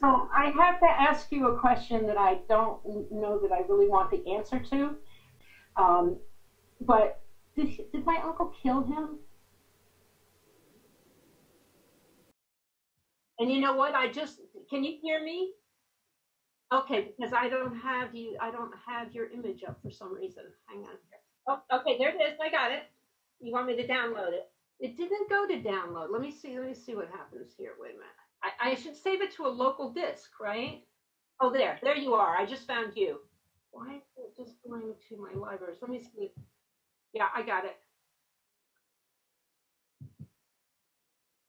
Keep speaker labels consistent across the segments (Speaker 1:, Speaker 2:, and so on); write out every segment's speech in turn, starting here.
Speaker 1: So I have to ask you a question that I don't know that I really want the answer to. Um, but did, did my uncle kill him? And you know what? I just can you hear me? Okay, because I don't have you. I don't have your image up for some reason. Hang on. Oh, okay, there it is. I got it. You want me to download it? It didn't go to download. Let me see. Let me see what happens here. Wait a minute. I, I should save it to a local disk, right? Oh, there. There you are. I just found you. Why is it just going to my libraries? Let me see. Yeah, I got it.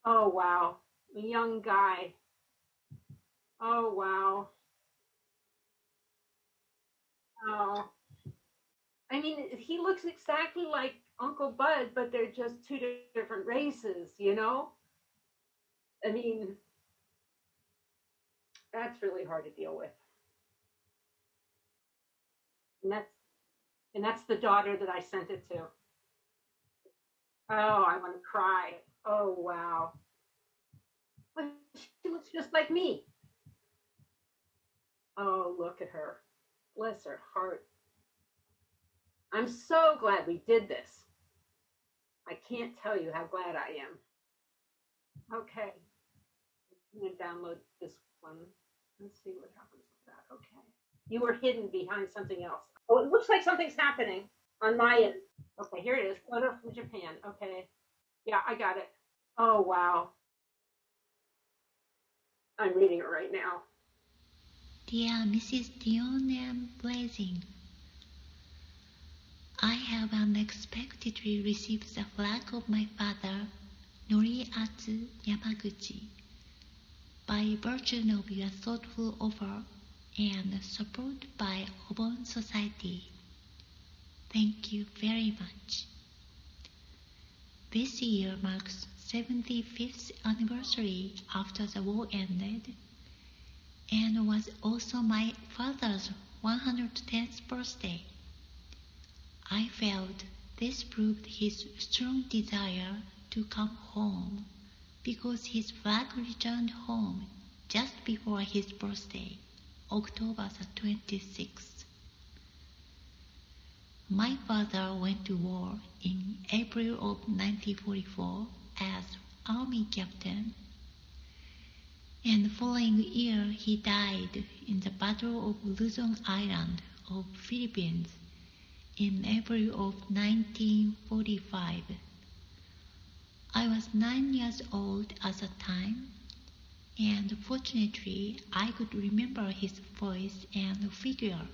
Speaker 1: Oh, wow. A young guy. Oh, wow. Oh. I mean, he looks exactly like Uncle Bud, but they're just two different races, you know? I mean, that's really hard to deal with. And that's and that's the daughter that I sent it to. Oh, I want to cry. Oh wow. But she looks just like me. Oh, look at her. Bless her heart. I'm so glad we did this. I can't tell you how glad I am. Okay. I'm going to download this one. Let's see what happens with that. Okay. You were hidden behind something else. Oh, it looks like something's happening on my end. Okay, here it is. Oh, Photo from Japan. Okay. Yeah, I got it. Oh, wow. I'm reading it right now.
Speaker 2: Dear Mrs. Dione Blazing, I have unexpectedly received the flag of my father, Noriatsu Yamaguchi, by virtue of your thoughtful offer and support by Obon Society. Thank you very much. This year marks 75th anniversary after the war ended and was also my father's 110th birthday. I felt this proved his strong desire to come home because his flag returned home just before his birthday, October the 26th. My father went to war in April of 1944 as army captain and the following year he died in the Battle of Luzon Island of Philippines in April of 1945. I was nine years old at the time, and fortunately I could remember his voice and figure.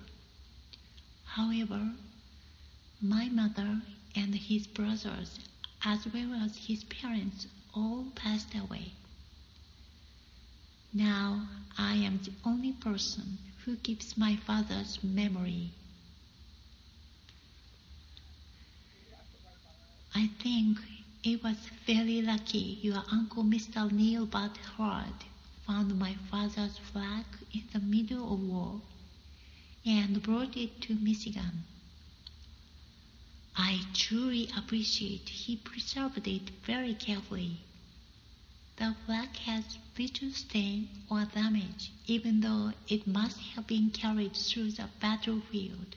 Speaker 2: However, my mother and his brothers, as well as his parents, all passed away. Now I am the only person who keeps my father's memory. I think it was very lucky your uncle Mr. Neil Bud found my father's flag in the middle of war and brought it to Michigan. I truly appreciate he preserved it very carefully. The flag has little stain or damage, even though it must have been carried through the battlefield.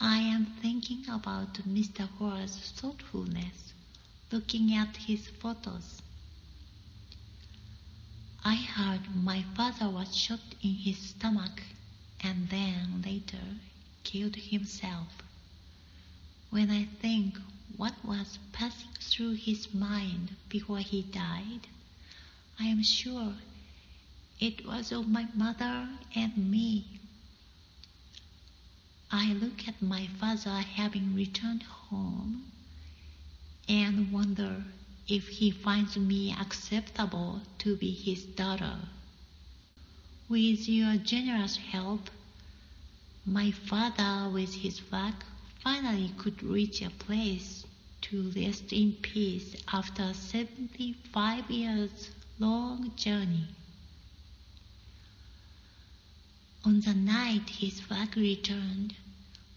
Speaker 2: I am thinking about Mr. Howard's thoughtfulness, looking at his photos. I heard my father was shot in his stomach and then later killed himself. When I think what was passing through his mind before he died, I am sure it was of my mother and me I look at my father having returned home and wonder if he finds me acceptable to be his daughter. With your generous help, my father with his flag finally could reach a place to rest in peace after 75 years long journey. On the night his flag returned,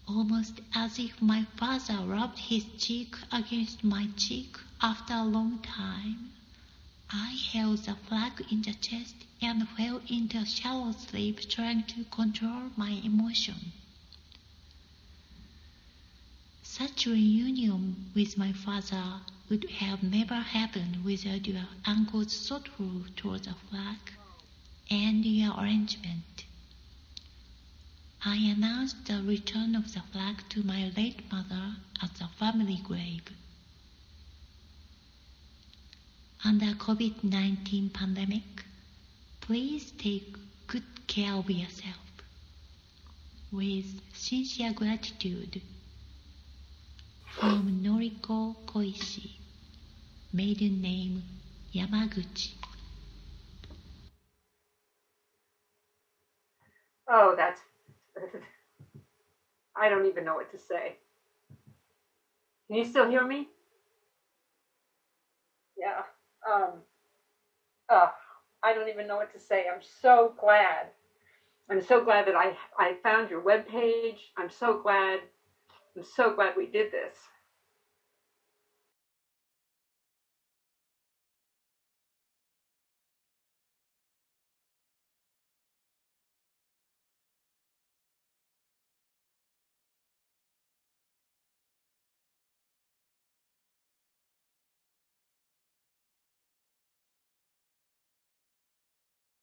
Speaker 2: almost as if my father rubbed his cheek against my cheek after a long time, I held the flag in the chest and fell into a shallow sleep trying to control my emotion. Such reunion with my father would have never happened without your uncle's thoughtful towards the flag and your arrangement. I announced the return of the flag to my late mother at the family grave. Under COVID-19 pandemic, please take good care of yourself. With sincere gratitude from Noriko Koishi, maiden name Yamaguchi.
Speaker 1: Oh, that's. I don't even know what to say. Can you still hear me? Yeah. Um. Uh, I don't even know what to say. I'm so glad. I'm so glad that I I found your webpage. I'm so glad. I'm so glad we did this.